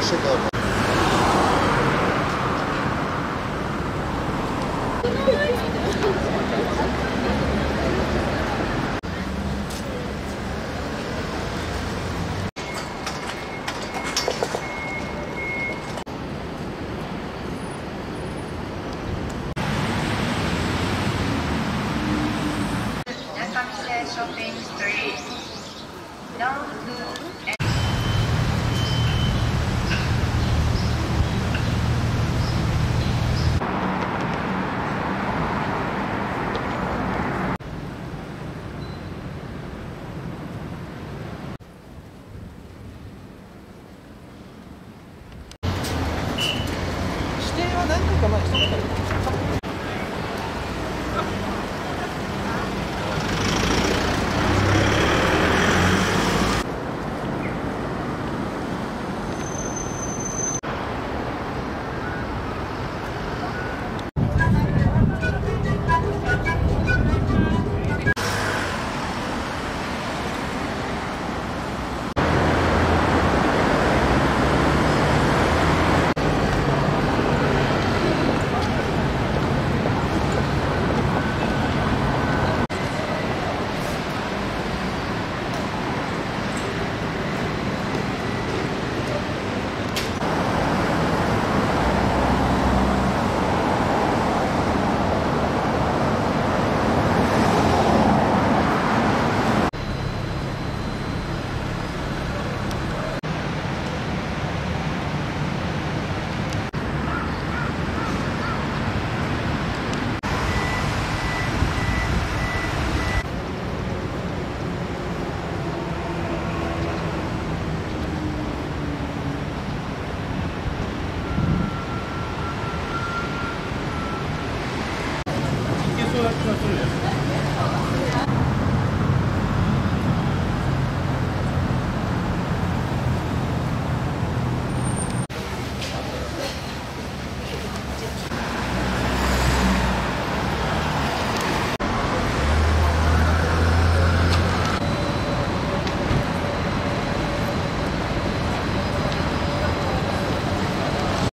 наши дома. Thank you. shopping spree. No food and 何年か前にしたことある